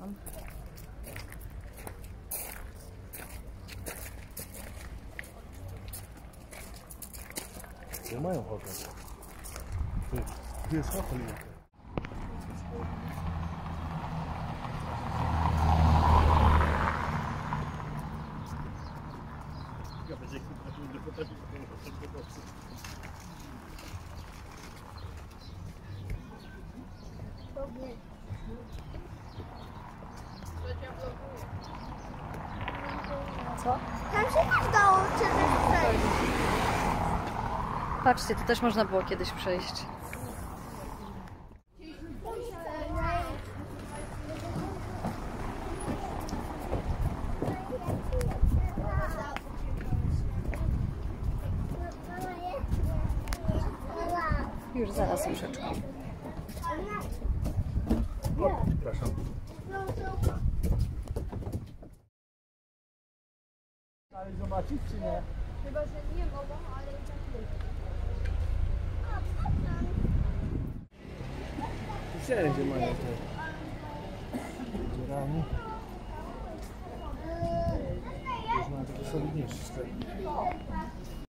tam. Nie mają hotel. Ty, tu jest hotel. Ja Co? Tam się też dało przejść. Patrzcie, tu też można było kiedyś przejść. Już zaraz troszeczkę. Przepraszam. Ale zobaczyć czy nie? Chyba, że nie mogą, ale i tak Wszędzie mają te dzierami. Już mają takie solidniejsze sklepy.